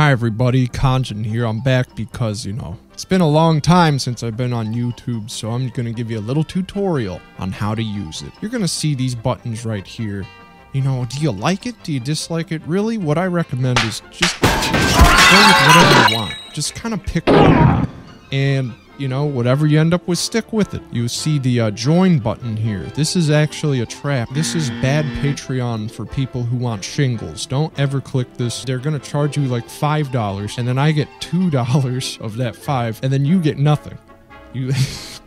Hi everybody, Khonjin here. I'm back because, you know, it's been a long time since I've been on YouTube, so I'm gonna give you a little tutorial on how to use it. You're gonna see these buttons right here. You know, do you like it? Do you dislike it? Really, what I recommend is just go with whatever you want. Just kind of pick one and you know, whatever you end up with, stick with it. You see the uh, join button here. This is actually a trap. This is bad Patreon for people who want shingles. Don't ever click this. They're going to charge you like $5, and then I get $2 of that 5 and then you get nothing. You,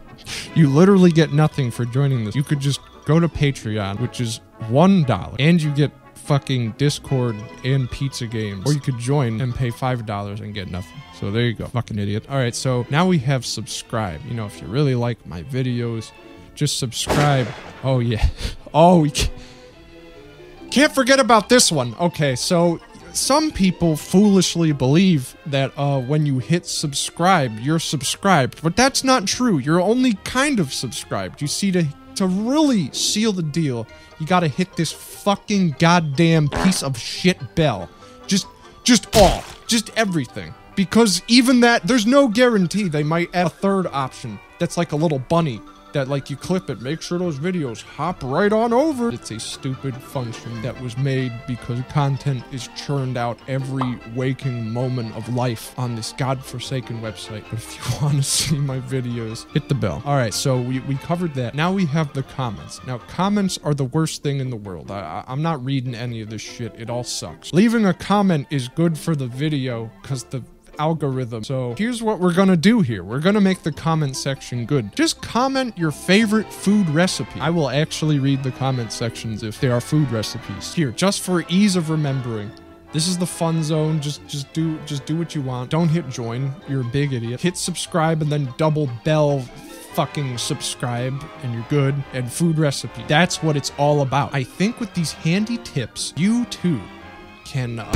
you literally get nothing for joining this. You could just go to Patreon, which is $1, and you get fucking Discord and pizza games. Or you could join and pay $5 and get nothing. So there you go. Fucking idiot. All right, so now we have subscribe. You know, if you really like my videos, just subscribe. Oh, yeah. Oh, we can't forget about this one. Okay, so some people foolishly believe that uh, when you hit subscribe, you're subscribed, but that's not true. You're only kind of subscribed. You see, to to really seal the deal, you gotta hit this fucking goddamn piece of shit bell. Just, just all, just everything. Because even that, there's no guarantee they might add a third option that's like a little bunny that like you clip it, make sure those videos hop right on over. It's a stupid function that was made because content is churned out every waking moment of life on this godforsaken website. But if you want to see my videos, hit the bell. All right, so we, we covered that. Now we have the comments. Now, comments are the worst thing in the world. I, I'm not reading any of this shit. It all sucks. Leaving a comment is good for the video because the algorithm. So here's what we're gonna do here. We're gonna make the comment section good. Just comment your favorite food recipe. I will actually read the comment sections if they are food recipes. Here, just for ease of remembering. This is the fun zone. Just just do just do what you want. Don't hit join. You're a big idiot. Hit subscribe and then double bell fucking subscribe and you're good. And food recipe. That's what it's all about. I think with these handy tips, you too can uh,